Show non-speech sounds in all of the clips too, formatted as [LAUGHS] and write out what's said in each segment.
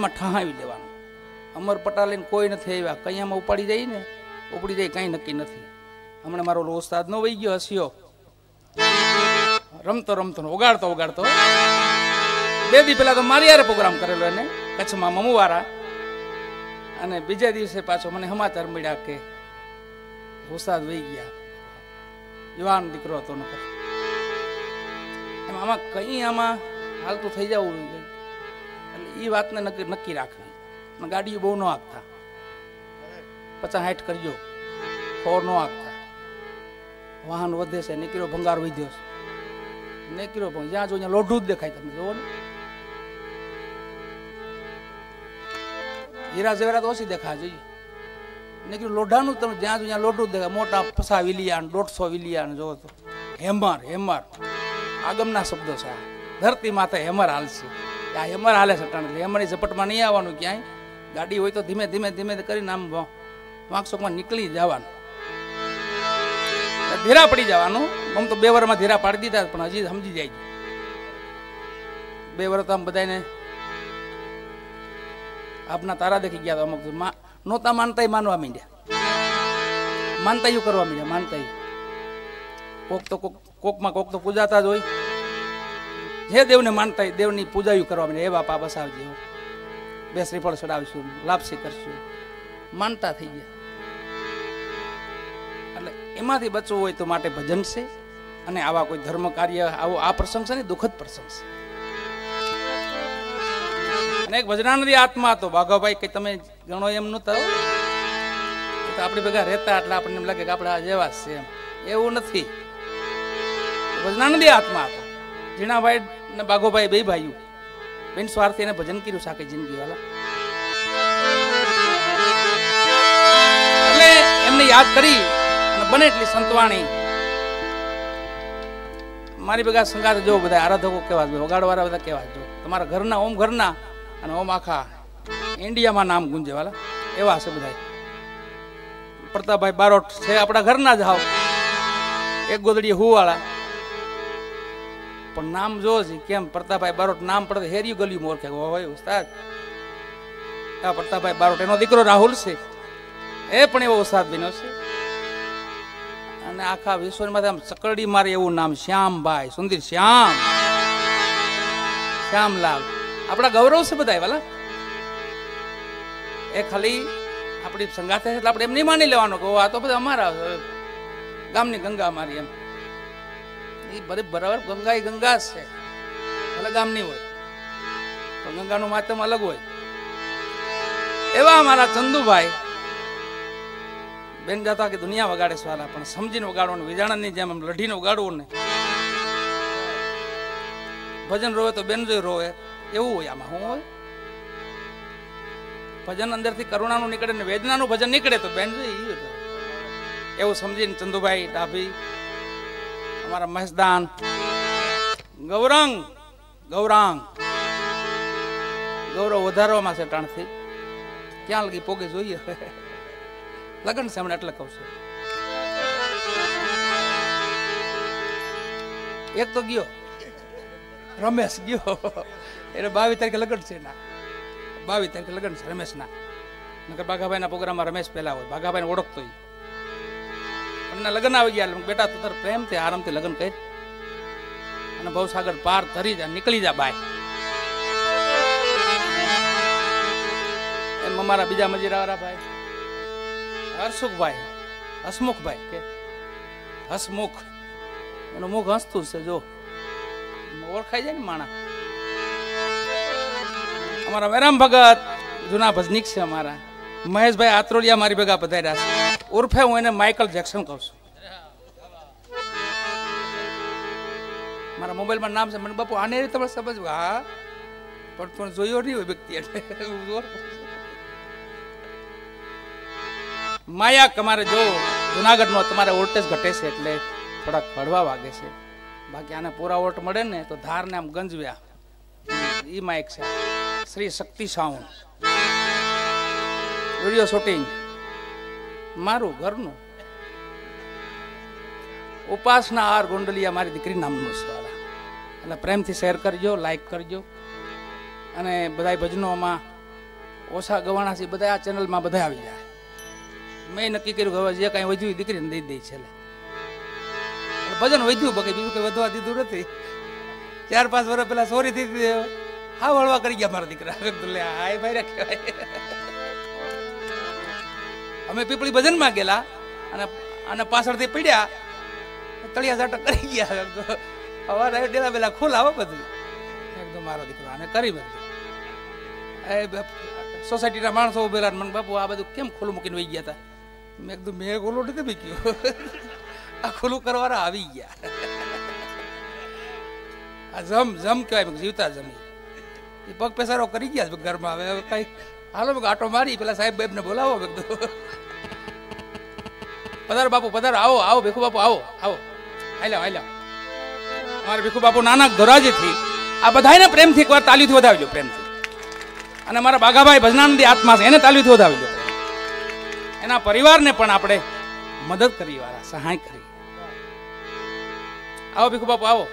વરસાદમાં ઠહાવી દેવાનું. અમર પટાલીને કોઈ નથી આવ્યા. કઈ ઉપાડી જાય ને, ઉપડી જાય, કાંઈ નક્કી નથી. હમણાં મારો ઉસ્તાદ નો વહી ગયો હસ્યો રમતો રમતો ઓગાડતો ઓગાડતો બે દી પહેલા તો મારી યારે પ્રોગ્રામ કરેલો એને, કચ્છમાં મમુવારા. અને બીજા દિવસે પાછો મને સમાચાર મળ્યા કે ઉસ્તાદ વહી ગયા. યુવાન દીકરો હતો નકર આમાં કઈ આમાં હાલતું થઈ જવું જોઈએ. એ વાતને નક્કી રાખવી. ગાડીઓ બહુ ન આપતા. પચાસ હાઠ કરજો. ફોર ન આપતા. વાહન વધે છે, નીકળ્યો, ભંગાર વધ્યો છે. નીકળ્યો ભંગ જ્યાં જો લોઢું જ દેખાય તમે જોવો ને. હીરા ઝવેરાત ઓછી દેખા જોઈએ નીકળ્યું લોઢાનું તમે જ્યાં જો ત્યાં લોઢું દેખાય. મોટા ફસા વિલિયા દોઢસો વિલિયા જોવો તો. Hammer hammer. આગમના શબ્દો છે ધરતી માથે હેમર હાલશે. આ હેમર હાલે છે ટાણે એટલે હેમરની ઝપટમાં નહીં આવવાનું ક્યાંય. ગાડી હોય તો ધીમે ધીમે ધીમે કરીને આમ વાંકસોકમાં નીકળી જવાનું. ધીરા પડી જવાનું. આમ તો બે વરમાં ધીરા પાડી દીધા પણ હજી સમજી જાય બે વર તો આમ બધાને આપના તારા દેખી ગયા અમુક મા- નહોતા માનતા માનવા માંડ્યા. માનતા કરવા માંડ્યા, માનતા કોક તો કોક કોકમાં કોક તો પૂજાતા જ હોય. જે દેવને માનતા હોય, દેવની પૂજાયું કરવા માંડ્યા એ બાપા, બસાવજે. બે શ્રીફળ ચડાવીશું, લાપસી કરશું. માનતા થઈ ગયા. એટલે એમાંથી બચવું હોય તો માટે ભજન છે અને આવા કોઈ ધર્મ કાર્ય, આવો આ પ્રસંગ છે ને, દુઃખદ પ્રસંગ છે. અને એક ભજનાનંદી આત્મા હતો. બાઘાભાઈ કે તમે ગણો એમ નહોતા આપણે ભેગા રહેતા, એટલે આપણને એમ લાગે કે આપણે આ જેવા છે એમ. એવું નથી. ભજનાનંદી આત્મા હતા. ઝીણાભાઈ ને બાઘોભાઈ બે ભાઈઓ. બેન સ્વાર્થે એને ભજન કર્યું સાકે જિંદગી વાલા. એટલે એમને યાદ કરી અને બને એટલી સંતવાણી. મારી ભેગા સંગાત જો બધા આરાધકો કેવા જો વગાડવાળા બધા કેવા જો, તમારા ઘરના, ઓમ ઘરના અને ઓમ આખા ઇન્ડિયામાં નામ ગુંજે વાલા. એવા હશે બધા પ્રતાપભાઈ બારોટ છે આપણા ઘરના જ હાવ. એક ગોદડીએ હુવાળા. પણ નામ જો કેમ? પ્રતાપભાઈ બારોટ નામ પડે હેરી ગલ્યું મોરખે હોય ઉસ્તાદ. આ પ્રતાપભાઈ બારોટ, એનો દીકરો રાહુલ છે. એ પણ એવો ઉસ્તાદ બન્યો છે. અને આખા વિશ્વમાં આમ ચકરડી મારે એવું નામ, શ્યામભાઈ, સુંદર શ્યામ. શ્યામલાલ. આપણા ગૌરવ છે બધા વાલા. એ ખાલી આપણી સંગાથે એટલે આપણે એમ નહીં માની લેવાનું કે આ તો બધા અમારા ગામની ગંગા અમારી એમ. બરાબર ગંગા એ ગંગા જ છે. ભલે ગામની હોય. પણ ગંગાનું માતમ અલગ હોય. એવા અમારા ચંદુભાઈ, બેન જાતા કે દુનિયા વગાડે સ્વાલા પણ સમજીને વગાડવાનું વિજાણાની જેમ લઢીને વગાડવું ને. ભજન રોવે તો બેન જોઈ રોવે. એવું હોય આમાં શું હોય? ભજન અંદરથી કરુણાનું નીકળે ને વેદનાનું ભજન નીકળે તો બેન જોઈ એવું સમજીને ચંદુભાઈ, ડાભી અમારા મહેશદાન. ગૌરંગ, ગૌરાંગ. ગૌરવ વધારવામાં છે ટાણથી. ક્યાં લગી પોગે જોઈએ? લગન છે હમણાં એટલે કહું છું. એક તો ગયો. રમેશ ગયો. એટલે બાવીસ તારીખે લગ્ન છે એના. બાવીસ તારીખે લગ્ન છે રમેશના. નકર બાઘાભાઈના પ્રોગ્રામમાં રમેશ પહેલા હોય. બાઘાભાઈને ઓળખતો હોય પણ લગ્ન આવી ગયા બેટા તું પ્રેમથી આરામથી લગ્ન કરી. અને ભવસાગર પાર ધરી જા, નીકળી જા બાય. એમ અમારા બીજા મજીરાવાળા ભાઈ. હરસુખભાઈ હસમુખભાઈ કે, હસમુખ. એનું મુખ હસતું છે, જો. ઓળખાઈ જાય ને માણા અમારા વેરામ ભગત, જૂના ભજનીક છે અમારા. મહેશભાઈ આત્રોલિયા મારી ભેગા પધાર્યા છે. ઉર્ફે હું એને માઇકલ જેક્સન કહું છું. મારા મોબાઈલમાં નામ છે, મને બાપુ આને તમે સમજવું હા, પણ તું જોયો નહીં હોય વ્યક્તિ એટલે માયા તમારે જો જુનાગઢનો તમારે વોલ્ટેજ ઘટે છે એટલે થોડાક હળવા વાગે છે. બાકી આને પૂરા વોલ્ટ મળે ને તો ધારને આમ ગંજવ્યા. ઈ માઇક છે. Shri Shakti sound. Video shooting મારું ઘરનું. ઉપાસના આર ગોંડલિયા મારી દીકરી નામનું સવાલ વાલા એટલે પ્રેમથી શેર કરજો લાઈક કરજો. અને બધા ભજનોમાં ઓછા ગવાણાસી બધા આ ચેનલમાં બધા આવી જાય. મેં નક્કી કર્યું હવે જે કાંઈ વધ્યું દીકરીને દઈ દઈ છે ભજન વધ્યું બકે બીજું કંઈ વધવા દીધું નથી. ચાર પાંચ વર્ષ પહેલાં સોરી થઈ હા વળવા કરી ગયા મારા દીકરા. હાય ભાઈ કહેવાય. અમે પીપળી ભજનમાં ગયેલા અને અને પાછળથી પડ્યા. તળિયા ઝાટા કરી ગયા. અવાર ડેલા પેલા ખોલાવો બધું. એકદમ મારો દીકરો અને કરી બધું. એ સોસાયટીના માણસો ઉભેલા મને, બાપુ, આ બધું કેમ ખોલું મૂકીને વહી ગયા હતા મેં કીધું, મેં ખોલું નથી મૂક્યું. [LAUGHS] આ ખોલું કરવાના આવી ગયા. [LAUGHS] આ જમ જમ કહેવાય જીવતા જમી એ પગ પેસારો કરી ગયા ઘરમાં. હવે કઈ હાલો આટો મારી, પેલા સાહેબ બાઈબને બોલાવો. બધું પધારો બાપુ, પધારો. આવો આવો, ભીખુ બાપુ, આવો આવો. હાલ્યા હાલ્યા. અમારા ભીખુ બાપુ નાના ધોરાજીથી, આ બધાને પ્રેમથી એકવાર તાલીથી વધાવજો, પ્રેમથી. અને મારા બાઘાભાઈ ભજનાનંદી આત્મા છે, એને તાલીથી વધાવજો. એના પરિવારને પણ આપણે મદદ કરી વાળા સહાય કરી. આવો ભીખુ બાપુ, આવો.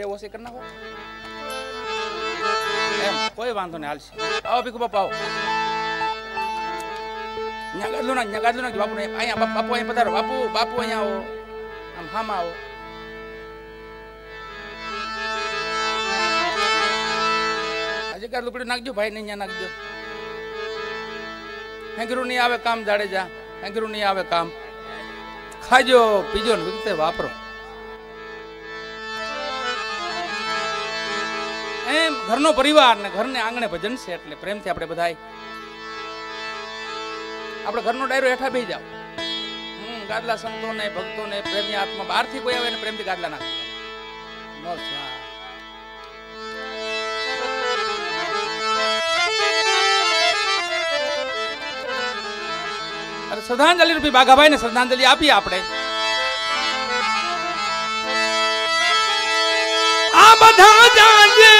બે ઓછી કરી નાખો. એમ, કોઈ વાંધો નહીં હાલશે આવો ભીખુ બાપા, આવો. ન્યા ના નાખ ના બાપુ અહીંયા, બાપ- અહીંયા પધારો. બાપુ બાપુ અહીંયા આવો. આમ, હામાં આવો. હજી કાંઈ લુકડી નાખજો? ભાઈ ને અહીંયા નાખજો. હેંગરું નહીં આવે, કામ જાડેજા હેંગરું નહીં આવે, કામ. ખાજો, પીજો ને રીતે વાપરો. ઘરનો પરિવાર ને ઘરને આંગણે ભજન છે એટલે પ્રેમથી આપણે બધાય આપણે ઘરનો ડાયરો હેઠા બેસી જાવ હમ, ગાદલા સંતો ને ભક્તો ને પ્રેમી આત્મા બહારથી કોઈ આવે ને પ્રેમથી ગાદલા નાખે શ્રદ્ધાંજલિ રૂપી બાઘાભાઈ ને શ્રદ્ધાંજલિ આપીએ આપણે. આ બધા જાજેવાના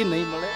હે અંસલા હાલો મોતી નહીં મળે